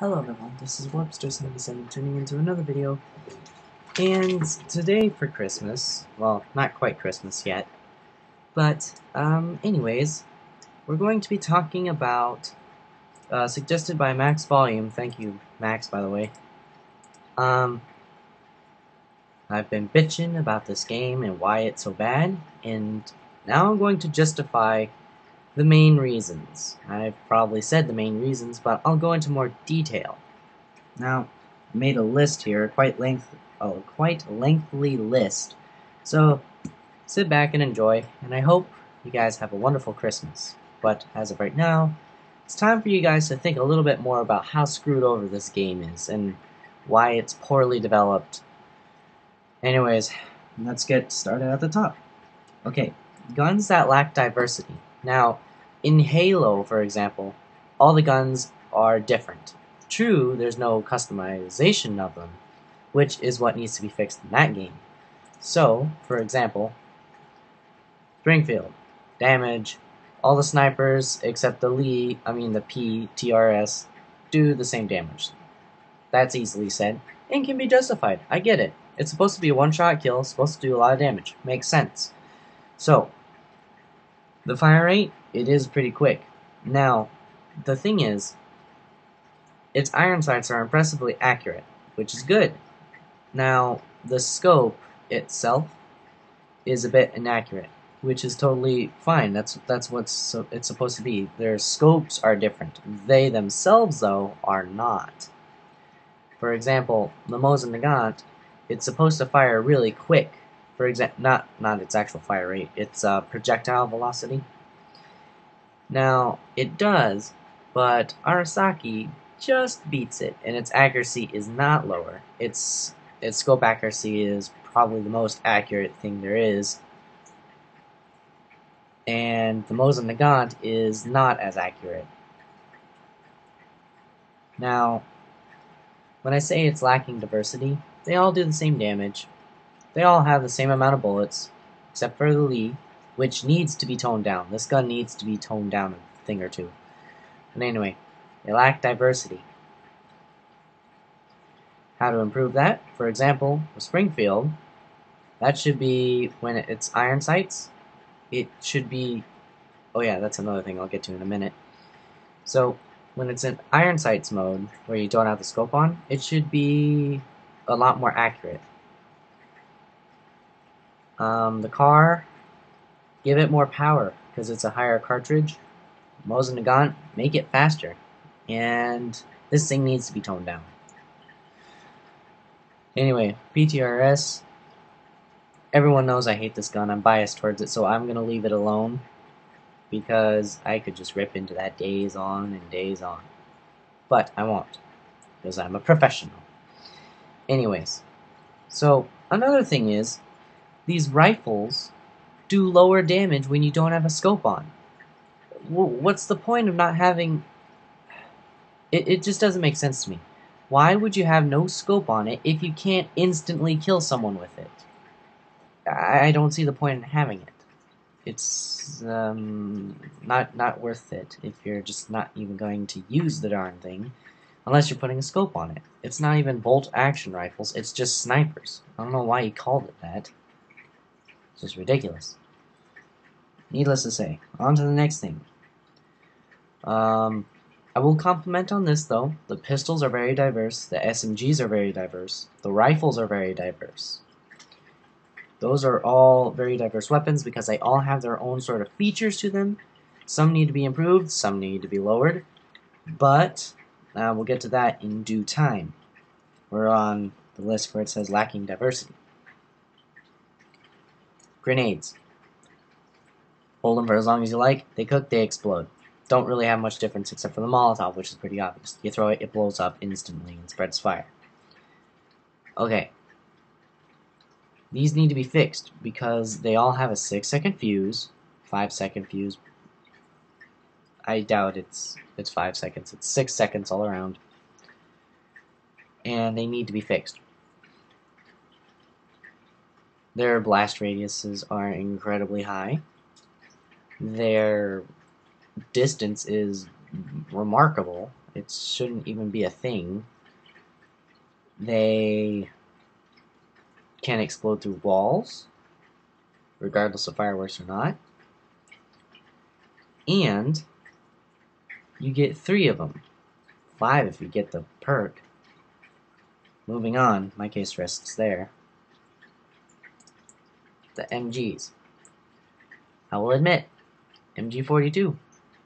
Hello everyone, this is Warpster77 tuning into another video. And today for Christmas, well, not quite Christmas yet, but um, anyways, we're going to be talking about, uh, suggested by Max Volume, thank you Max by the way, um, I've been bitching about this game and why it's so bad, and now I'm going to justify the main reasons. I've probably said the main reasons, but I'll go into more detail. Now, I made a list here, quite length, oh, quite lengthy list. So, sit back and enjoy, and I hope you guys have a wonderful Christmas. But as of right now, it's time for you guys to think a little bit more about how screwed over this game is and why it's poorly developed. Anyways, let's get started at the top. Okay, guns that lack diversity. Now, in Halo, for example, all the guns are different. True, there's no customization of them, which is what needs to be fixed in that game. So, for example, Springfield, damage, all the snipers except the Lee, I mean the PTRS, do the same damage. That's easily said, and can be justified. I get it. It's supposed to be a one-shot kill, supposed to do a lot of damage. Makes sense. So, the fire rate, it is pretty quick. Now, the thing is, its iron sights are impressively accurate, which is good. Now, the scope itself is a bit inaccurate, which is totally fine. That's that's what so it's supposed to be. Their scopes are different. They themselves, though, are not. For example, the Mosin Nagant, it's supposed to fire really quick, for example, not not its actual fire rate, its uh, projectile velocity. Now it does, but Arisaka just beats it, and its accuracy is not lower. Its its scope accuracy is probably the most accurate thing there is, and the Mosin Nagant is not as accurate. Now, when I say it's lacking diversity, they all do the same damage, they all have the same amount of bullets, except for the Lee, which needs to be toned down. This gun needs to be toned down a thing or two. And anyway, they lack diversity. How to improve that? For example, with Springfield, that should be when it's iron sights. It should be. Oh yeah, that's another thing I'll get to in a minute. So when it's in iron sights mode, where you don't have the scope on, it should be a lot more accurate. Um, the car, give it more power because it's a higher cartridge. Mosin Nagant, make it faster. And this thing needs to be toned down. Anyway, PTRS, everyone knows I hate this gun. I'm biased towards it, so I'm going to leave it alone because I could just rip into that days on and days on. But I won't because I'm a professional. Anyways, so another thing is these rifles do lower damage when you don't have a scope on. What's the point of not having... It, it just doesn't make sense to me. Why would you have no scope on it if you can't instantly kill someone with it? I don't see the point in having it. It's um, not not worth it if you're just not even going to use the darn thing, unless you're putting a scope on it. It's not even bolt action rifles, it's just snipers. I don't know why he called it that. Just ridiculous. Needless to say, on to the next thing. Um, I will compliment on this though. The pistols are very diverse, the SMGs are very diverse, the rifles are very diverse. Those are all very diverse weapons because they all have their own sort of features to them. Some need to be improved, some need to be lowered, but uh, we'll get to that in due time. We're on the list where it says lacking diversity. Grenades. Hold them for as long as you like. They cook, they explode. Don't really have much difference except for the Molotov, which is pretty obvious. You throw it, it blows up instantly and spreads fire. Okay. These need to be fixed because they all have a 6 second fuse, 5 second fuse. I doubt it's it's 5 seconds. It's 6 seconds all around. And they need to be fixed. Their blast radiuses are incredibly high. Their distance is remarkable. It shouldn't even be a thing. They can explode through walls, regardless of fireworks or not. And you get three of them. Five if you get the perk. Moving on, my case rests there. The MGs. I will admit, MG42,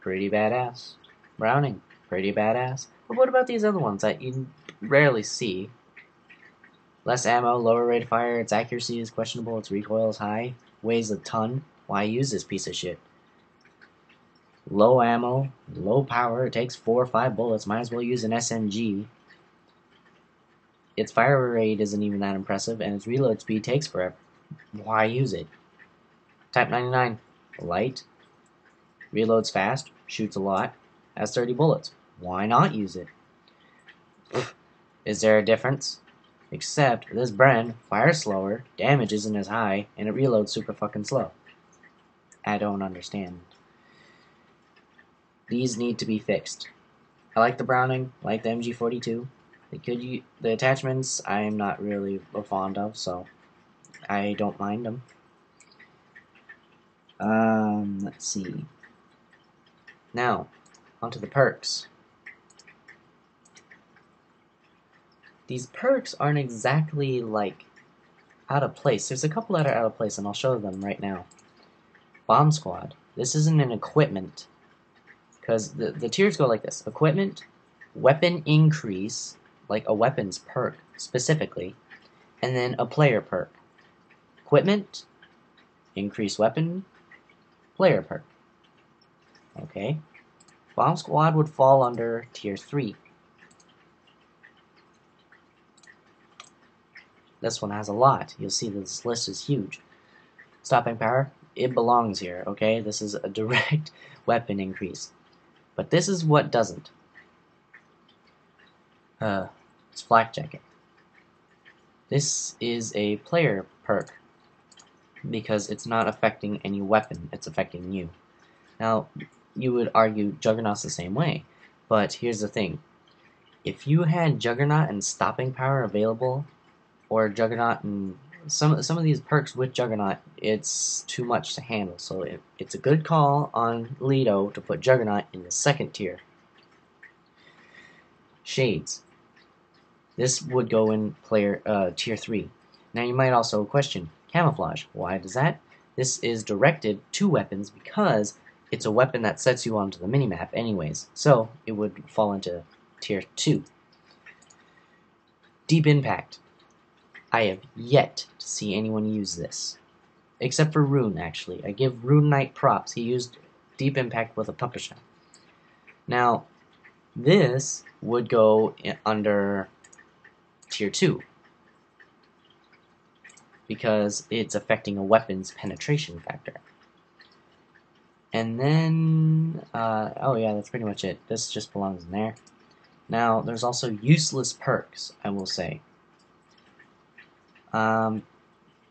pretty badass. Browning, pretty badass. But what about these other ones that you rarely see? Less ammo, lower rate of fire, its accuracy is questionable, its recoil is high, weighs a ton. Why use this piece of shit? Low ammo, low power, it takes 4 or 5 bullets, might as well use an SMG. Its fire rate isn't even that impressive, and its reload speed takes forever. Why use it? Type 99, light, reloads fast, shoots a lot, has 30 bullets. Why not use it? Is there a difference? Except this Bren fires slower, damage isn't as high, and it reloads super fucking slow. I don't understand. These need to be fixed. I like the Browning, I like the MG42. The could you, the attachments I am not really fond of, so I don't mind them. Um, let's see. Now, onto the perks. These perks aren't exactly, like, out of place. There's a couple that are out of place, and I'll show them right now. Bomb Squad. This isn't an equipment. Because the, the tiers go like this. Equipment, weapon increase, like a weapons perk, specifically, and then a player perk. Equipment, increase weapon, player perk. Okay. Bomb Squad would fall under tier 3. This one has a lot. You'll see this list is huge. Stopping power, it belongs here, okay? This is a direct weapon increase. But this is what doesn't. Uh, it's Flak Jacket. This is a player perk because it's not affecting any weapon, it's affecting you. Now, you would argue Juggernaut's the same way, but here's the thing. If you had Juggernaut and Stopping Power available or Juggernaut and some some of these perks with Juggernaut, it's too much to handle. So it, it's a good call on Lito to put Juggernaut in the second tier. Shades. This would go in player uh, tier three. Now you might also question camouflage. Why does that? This is directed to weapons because it's a weapon that sets you onto the minimap anyways. So it would fall into tier two. Deep impact. I have yet to see anyone use this. Except for Rune, actually. I give Rune Knight props. He used Deep Impact with a puppet shot. Now, this would go under Tier 2. Because it's affecting a weapon's penetration factor. And then, uh, oh yeah, that's pretty much it. This just belongs in there. Now, there's also useless perks, I will say. Um,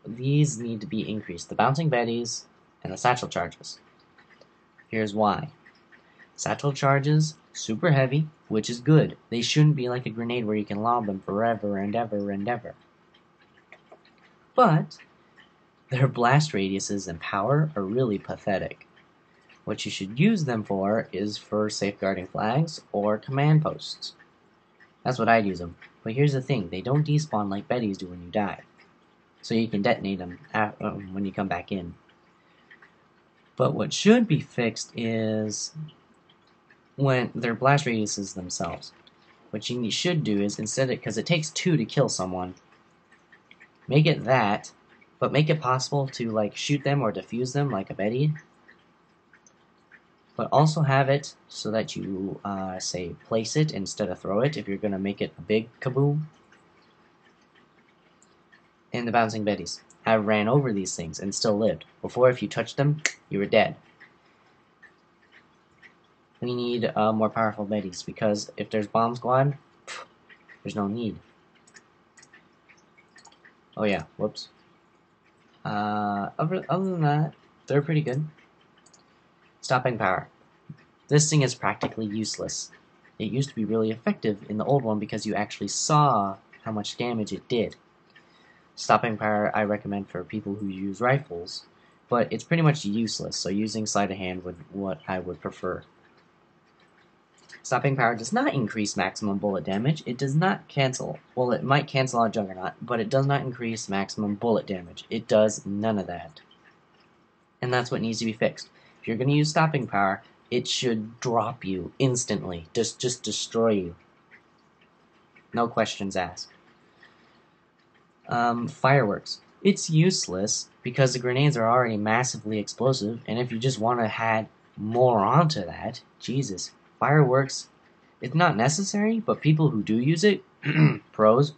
these need to be increased. The bouncing betties and the satchel charges. Here's why. Satchel charges, super heavy, which is good. They shouldn't be like a grenade where you can lob them forever and ever and ever. But, their blast radiuses and power are really pathetic. What you should use them for is for safeguarding flags or command posts. That's what I'd use them. But here's the thing, they don't despawn like betties do when you die so you can detonate them um, when you come back in. But what should be fixed is when their blast radiuses themselves. What you should do is instead of, because it takes two to kill someone, make it that, but make it possible to like shoot them or defuse them like a Betty. But also have it so that you uh, say place it instead of throw it if you're going to make it a big kaboom and the bouncing betties. have ran over these things and still lived. Before, if you touched them, you were dead. We need uh, more powerful betties because if there's bomb squad, there's no need. Oh yeah, whoops. Uh, other, other than that, they're pretty good. Stopping power. This thing is practically useless. It used to be really effective in the old one because you actually saw how much damage it did. Stopping power I recommend for people who use rifles, but it's pretty much useless, so using sleight of hand would what I would prefer. Stopping power does not increase maximum bullet damage. It does not cancel. Well, it might cancel out Juggernaut, but it does not increase maximum bullet damage. It does none of that. And that's what needs to be fixed. If you're going to use stopping power, it should drop you instantly. Just, just destroy you. No questions asked. Um, fireworks. It's useless because the grenades are already massively explosive, and if you just want to add more onto that, Jesus, fireworks, it's not necessary, but people who do use it, pros,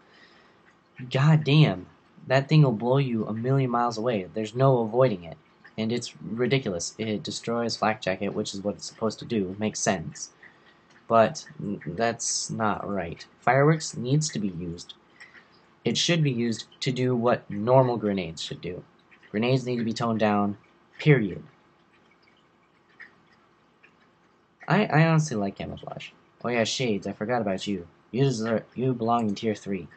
god damn, that thing will blow you a million miles away. There's no avoiding it. And it's ridiculous. It destroys flak jacket, which is what it's supposed to do. It makes sense. But that's not right. Fireworks needs to be used. It should be used to do what normal grenades should do. Grenades need to be toned down, period. I, I honestly like camouflage. Oh yeah, Shades, I forgot about you. You deserve, you belong in tier 3.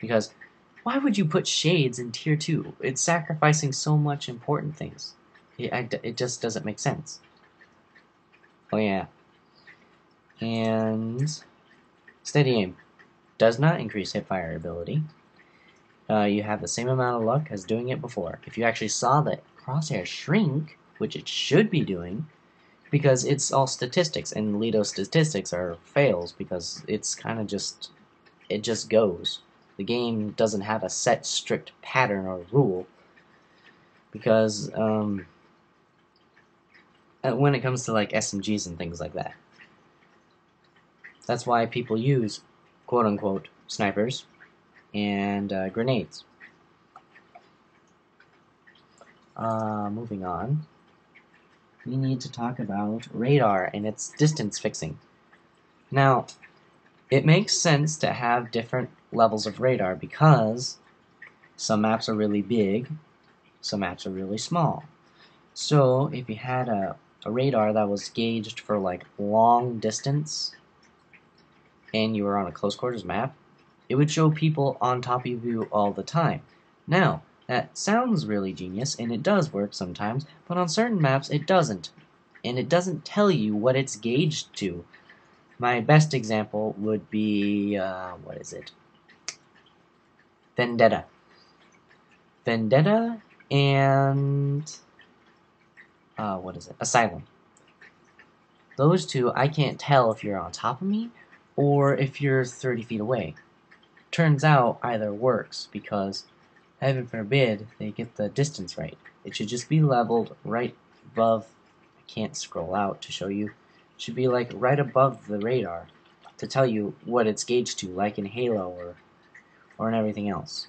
Because, why would you put Shades in tier 2? It's sacrificing so much important things. It, I, it just doesn't make sense. Oh yeah. And, steady aim. Does not increase hip fire ability. Uh, you have the same amount of luck as doing it before. If you actually saw the crosshair shrink, which it should be doing, because it's all statistics, and Lito statistics are fails because it's kind of just it just goes. The game doesn't have a set strict pattern or rule because um, uh, when it comes to like SMGs and things like that. That's why people use quote unquote snipers and uh, grenades. Uh, moving on we need to talk about radar and its distance fixing. Now, it makes sense to have different levels of radar because some maps are really big, some maps are really small. So if you had a, a radar that was gauged for like long distance and you were on a close quarters map, it would show people on top of you all the time. Now, that sounds really genius, and it does work sometimes, but on certain maps it doesn't. And it doesn't tell you what it's gauged to. My best example would be, uh, what is it? Vendetta. Vendetta and, uh, what is it? Asylum. Those two, I can't tell if you're on top of me or if you're 30 feet away. Turns out either works because heaven forbid they get the distance right. It should just be leveled right above, I can't scroll out to show you, it should be like right above the radar to tell you what it's gauged to, like in Halo or, or in everything else.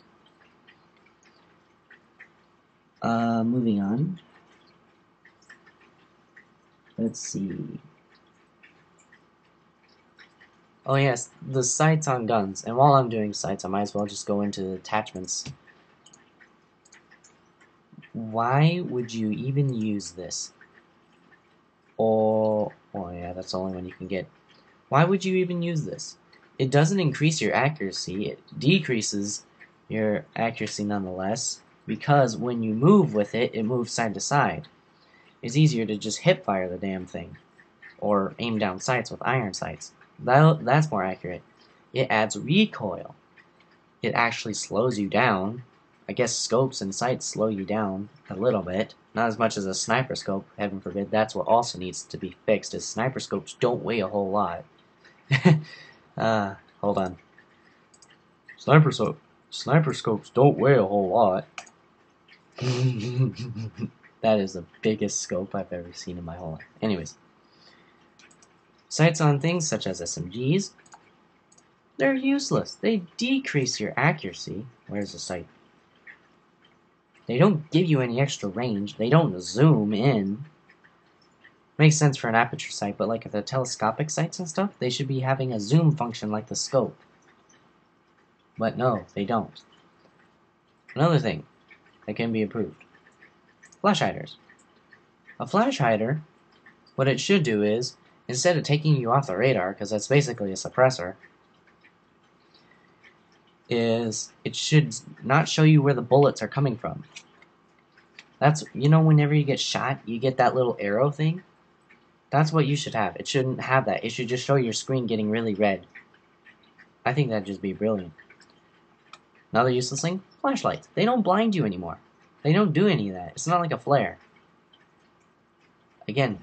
Uh, moving on. Let's see. Oh yes, the sights on guns. And while I'm doing sights, I might as well just go into the attachments why would you even use this? Or, oh yeah, that's the only one you can get. Why would you even use this? It doesn't increase your accuracy, it decreases your accuracy nonetheless, because when you move with it, it moves side to side. It's easier to just hip fire the damn thing, or aim down sights with iron sights. That, that's more accurate. It adds recoil. It actually slows you down, I guess scopes and sights slow you down a little bit. Not as much as a sniper scope, heaven forbid. That's what also needs to be fixed, is sniper scopes don't weigh a whole lot. uh, hold on. Sniper scope. Sniper scopes don't weigh a whole lot. that is the biggest scope I've ever seen in my whole life. Anyways. Sights on things such as SMGs, they're useless. They decrease your accuracy. Where's the sight? They don't give you any extra range. They don't zoom in. Makes sense for an aperture sight, but like the telescopic sights and stuff, they should be having a zoom function like the scope. But no, they don't. Another thing that can be improved. Flash hiders. A flash hider, what it should do is, instead of taking you off the radar, because that's basically a suppressor, is it should not show you where the bullets are coming from. That's, you know, whenever you get shot, you get that little arrow thing? That's what you should have. It shouldn't have that. It should just show your screen getting really red. I think that'd just be brilliant. Another useless thing? Flashlights. They don't blind you anymore. They don't do any of that. It's not like a flare. Again,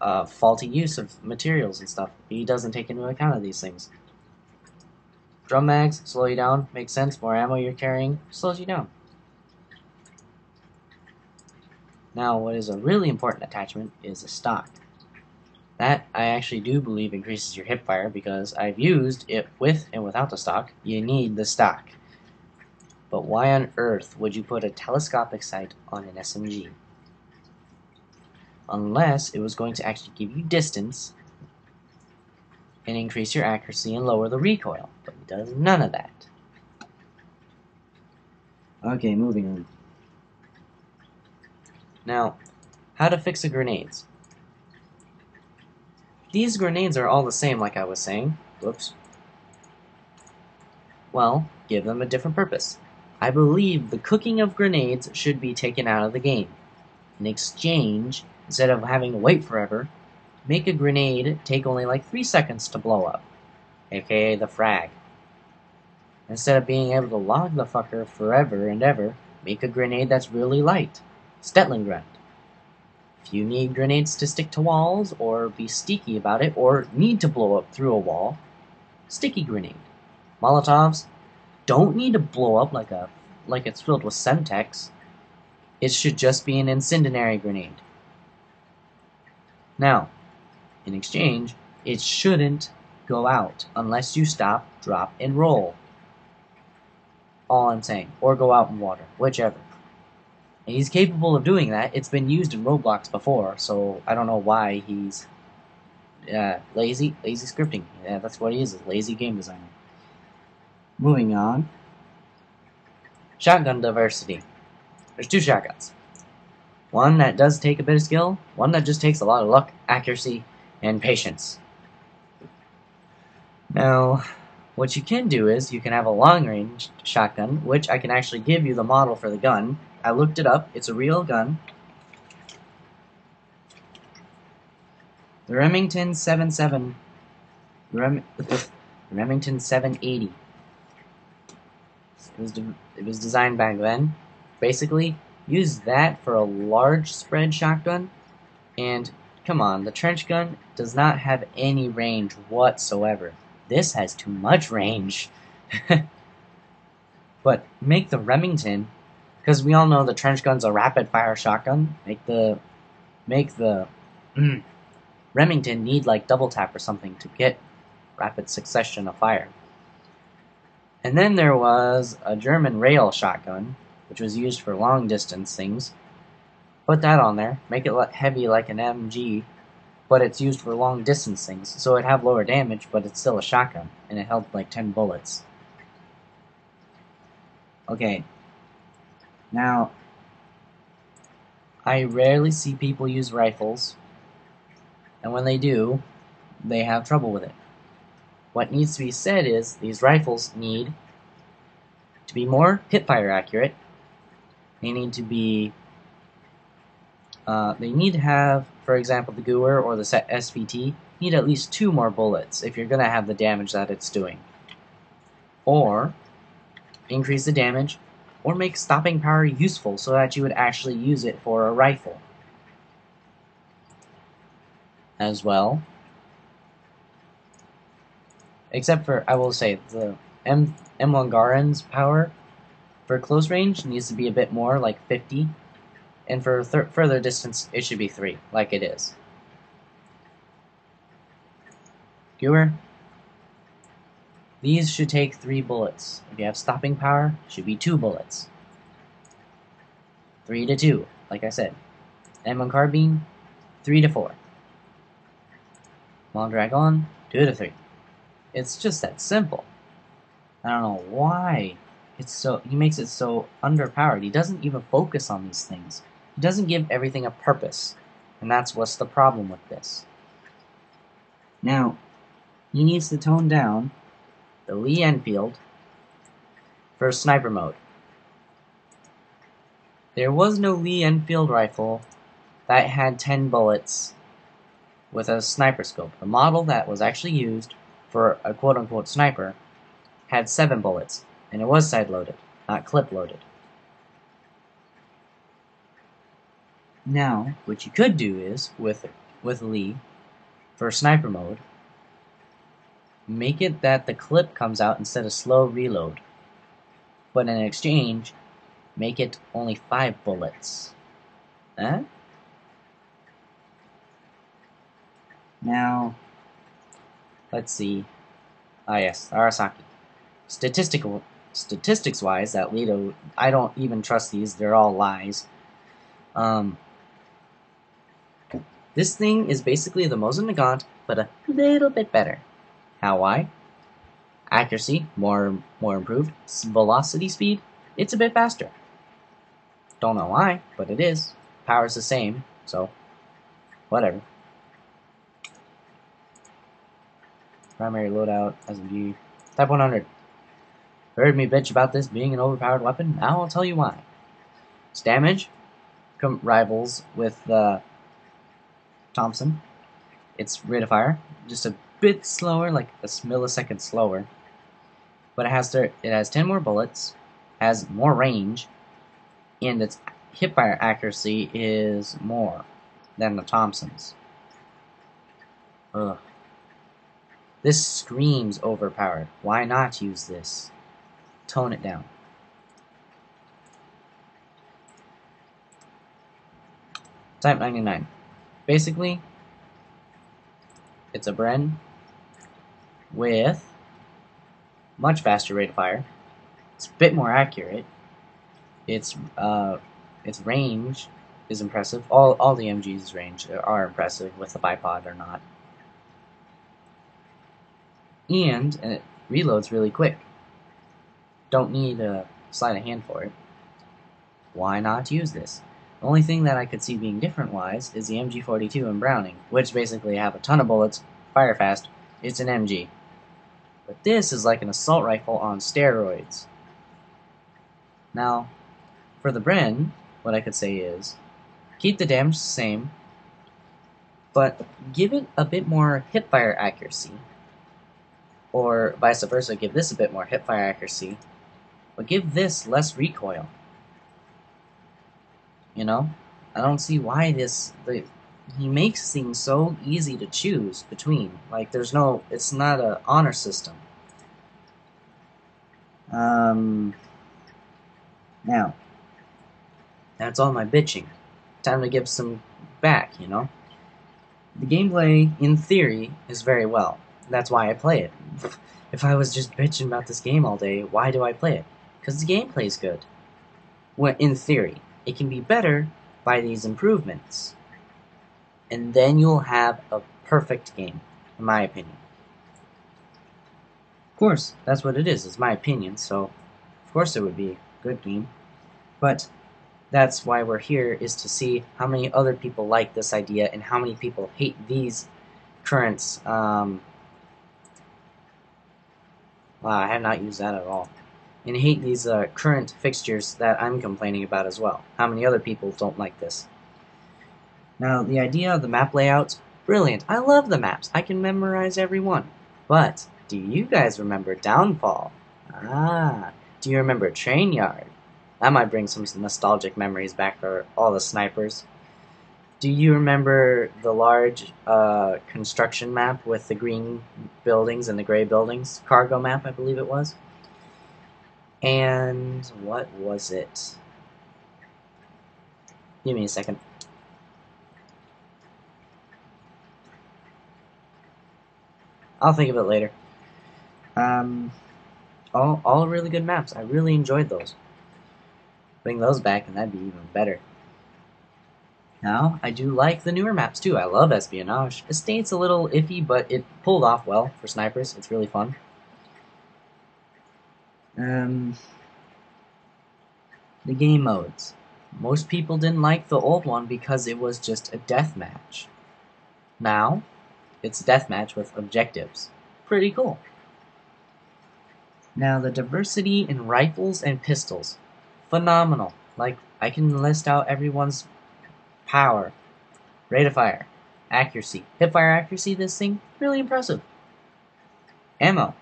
uh, faulty use of materials and stuff. He doesn't take into account of these things. Drum mags slow you down. Makes sense. More ammo you're carrying slows you down. Now, what is a really important attachment is a stock. That, I actually do believe increases your hip fire because I've used it with and without the stock. You need the stock. But why on earth would you put a telescopic sight on an SMG? Unless it was going to actually give you distance and increase your accuracy and lower the recoil. But it does none of that. Okay, moving on. Now, how to fix the grenades. These grenades are all the same like I was saying. Whoops. Well, give them a different purpose. I believe the cooking of grenades should be taken out of the game. In exchange, instead of having to wait forever, make a grenade take only like 3 seconds to blow up, aka the frag. Instead of being able to log the fucker forever and ever, make a grenade that's really light. Stalingrad. If you need grenades to stick to walls, or be sticky about it, or need to blow up through a wall, sticky grenade. Molotovs, don't need to blow up like a like it's filled with Semtex. It should just be an incendiary grenade. Now, in exchange, it shouldn't go out unless you stop, drop, and roll. All I'm saying. Or go out in water, whichever. And he's capable of doing that. It's been used in Roblox before, so I don't know why he's uh, lazy. Lazy scripting. Yeah, that's what he is, a lazy game designer. Moving on. Shotgun diversity. There's two shotguns. One that does take a bit of skill, one that just takes a lot of luck, accuracy, and patience. Now, what you can do is you can have a long range shotgun, which I can actually give you the model for the gun. I looked it up, it's a real gun. The Remington 77, Rem, Remington 780 it was, it was designed back then. Basically, use that for a large spread shotgun, and come on, the trench gun does not have any range whatsoever. This has too much range. but make the Remington, because we all know the trench gun's a rapid fire shotgun. Make the, make the mm, Remington need like double tap or something to get rapid succession of fire. And then there was a German rail shotgun, which was used for long distance things. Put that on there, make it heavy like an MG, but it's used for long distance things, so it'd have lower damage, but it's still a shotgun, and it held like 10 bullets. Okay. Now, I rarely see people use rifles, and when they do, they have trouble with it. What needs to be said is these rifles need to be more hipfire accurate. They need to be uh, they need to have, for example, the GUR or the SVT need at least two more bullets if you're going to have the damage that it's doing. Or increase the damage, or make stopping power useful so that you would actually use it for a rifle. As well, Except for, I will say, the M M1 Garand's power for close range needs to be a bit more, like 50. And for further distance, it should be 3, like it is. GUR. These should take 3 bullets. If you have stopping power, should be 2 bullets. 3 to 2, like I said. M1 Carbine, 3 to 4. Long drag on, 2 to 3. It's just that simple. I don't know why it's so he makes it so underpowered. He doesn't even focus on these things. He doesn't give everything a purpose. And that's what's the problem with this. Now, he needs to tone down the Lee Enfield for sniper mode. There was no Lee Enfield rifle that had 10 bullets with a sniper scope. The model that was actually used for a quote-unquote sniper had 7 bullets, and it was side-loaded, not clip-loaded. Now, what you could do is, with, with Lee, for sniper mode, make it that the clip comes out instead of slow reload. But in exchange, make it only 5 bullets. Huh? Now, let's see. Ah yes, Arisaka. Statistical, statistics-wise, that Lito, I don't even trust these. They're all lies. Um, this thing is basically the Mosin Nagant, but a little bit better. How why? Accuracy, more more improved. Velocity speed, it's a bit faster. Don't know why, but it is. Power's the same, so whatever. Primary loadout, SMG. Type 100. Heard me bitch about this being an overpowered weapon? Now I'll tell you why. Its damage rivals with the uh, Thompson. Its rate of fire, just a bit slower, like a millisecond slower. But it has it has 10 more bullets, has more range, and its hipfire accuracy is more than the Thompson's. Ugh. This screams overpowered. Why not use this? Tone it down. Type 99. Basically, it's a Bren with much faster rate of fire. It's a bit more accurate. Its uh, its range is impressive. All all the MG's range are impressive, with the bipod or not. And, and it reloads really quick. Don't need a sleight of hand for it. Why not use this? The only thing that I could see being different-wise is the MG42 and Browning, which basically have a ton of bullets, fire fast, it's an MG. But this is like an assault rifle on steroids. Now, for the Bren, what I could say is, keep the damage the same, but give it a bit more hipfire accuracy. Or vice versa, give this a bit more hipfire accuracy, but give this less recoil. You know? I don't see why this the he makes things so easy to choose between. Like there's no it's not a honor system. Um now that's all my bitching. Time to give some back, you know? The gameplay, in theory, is very well. That's why I play it. If I was just bitching about this game all day, why do I play it? Because the gameplay is good. Well, in theory. It can be better by these improvements. And then you'll have a perfect game, in my opinion. Of course, that's what it is, it's my opinion, so of course it would be a good game. But that's why we're here, is to see how many other people like this idea and how many people hate these current, um, wow, I have not used that at all and hate these uh, current fixtures that I'm complaining about as well. How many other people don't like this? Now, the idea of the map layouts, brilliant. I love the maps. I can memorize every one. But, do you guys remember Downfall? Ah, do you remember Train Yard? That might bring some nostalgic memories back for all the snipers. Do you remember the large uh, construction map with the green buildings and the gray buildings? Cargo map, I believe it was. And what was it? Give me a second. I'll think of it later. Um, all, all really good maps. I really enjoyed those. Bring those back and that'd be even better. Now, I do like the newer maps too. I love Espionage. Estate's a little iffy, but it pulled off well for snipers. It's really fun. Um, the game modes. Most people didn't like the old one because it was just a death match. Now, it's deathmatch with objectives. Pretty cool. Now the diversity in rifles and pistols, phenomenal. Like I can list out everyone's power, rate of fire, accuracy, hipfire accuracy. This thing really impressive. Ammo.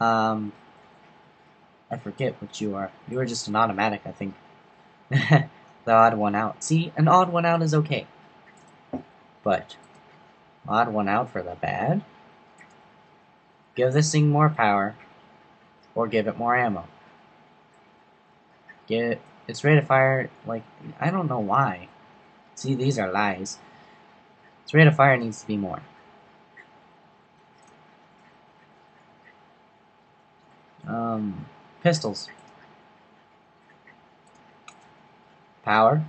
Um, I forget what you are. You are just an automatic, I think. the odd one out. See, an odd one out is okay. But, odd one out for the bad? Give this thing more power, or give it more ammo. Get its rate of fire, like, I don't know why. See, these are lies. Its rate of fire needs to be more. Um, pistols. Power.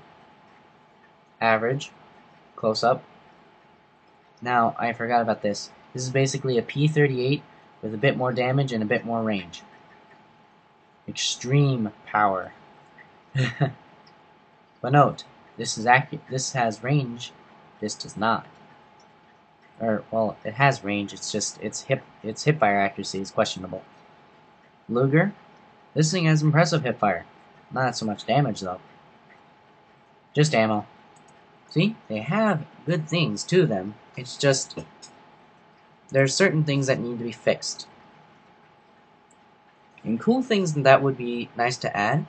Average. Close up. Now, I forgot about this. This is basically a P38 with a bit more damage and a bit more range. Extreme power. but note, this is accurate. This has range. This does not. Or well, it has range. It's just its hip its hip fire accuracy is questionable. Luger, this thing has impressive hip fire. Not so much damage though. Just ammo. See, they have good things to them. It's just There are certain things that need to be fixed. And cool things that would be nice to add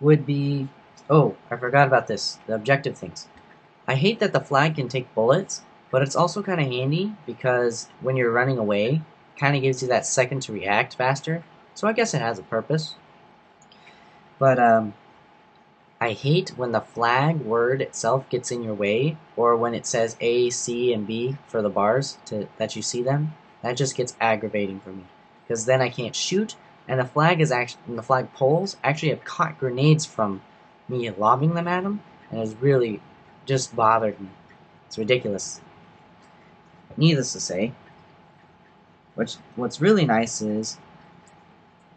would be... Oh, I forgot about this. The objective things. I hate that the flag can take bullets, but it's also kind of handy because when you're running away, kind of gives you that second to react faster. So I guess it has a purpose. But um, I hate when the flag word itself gets in your way, or when it says A, C, and B for the bars to that you see them. That just gets aggravating for me, because then I can't shoot, and the flag is actually the flag poles actually have caught grenades from me lobbing them at them, and it's really just bothered me. It's ridiculous. Needless to say, which what's really nice is,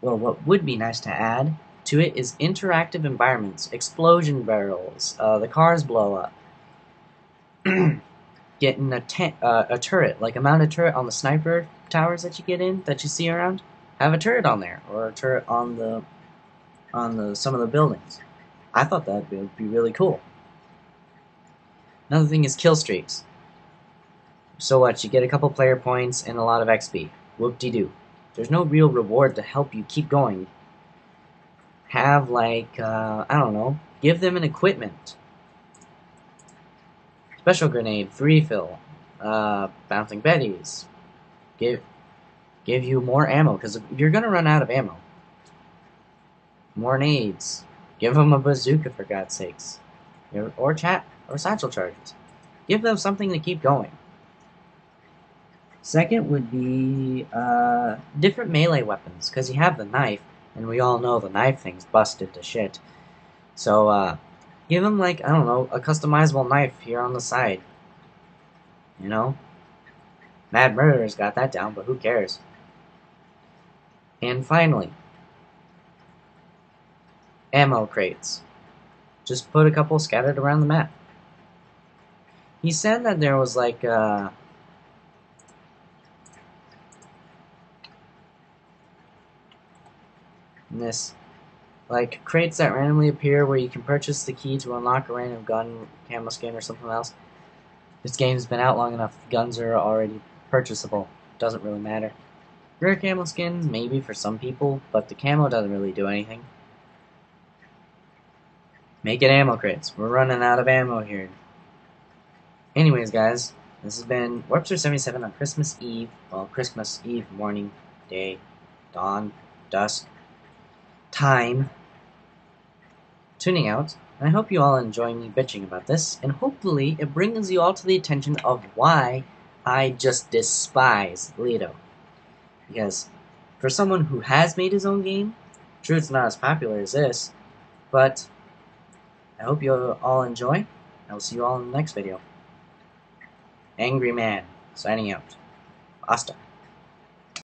well, what would be nice to add to it is interactive environments, explosion barrels, uh, the cars blow up, getting a, uh, a turret, like a mounted turret on the sniper towers that you get in, that you see around, have a turret on there, or a turret on the on the some of the buildings. I thought that would be really cool. Another thing is kill streaks. So what, you get a couple player points and a lot of XP. Whoop-de-doo. There's no real reward to help you keep going have like uh, I don't know, give them an equipment. Special grenade, free fill, uh, bouncing betties. Give give you more ammo because you're gonna run out of ammo. More nades. Give them a bazooka for God's sakes, or chat or satchel charges. Give them something to keep going. Second would be uh, different melee weapons because you have the knife, and we all know the knife thing's busted to shit. So, uh, give them like, I don't know, a customizable knife here on the side. You know? Mad Murderer's got that down, but who cares? And finally, ammo crates. Just put a couple scattered around the map. He said that there was like, uh, this. Like, crates that randomly appear where you can purchase the key to unlock a random gun, camo skin, or something else. This game's been out long enough, guns are already purchasable. Doesn't really matter. Rare camo skins, maybe for some people, but the camo doesn't really do anything. Make it ammo crates. We're running out of ammo here. Anyways, guys, this has been Warpster77 on Christmas Eve. Well, Christmas Eve morning, day, dawn, dusk, time tuning out. And I hope you all enjoy me bitching about this, and hopefully it brings you all to the attention of why I just despise Lito. Because for someone who has made his own game, true it's not as popular as this, but I hope you all enjoy. I will see you all in the next video. Angry Man, signing out. Asta.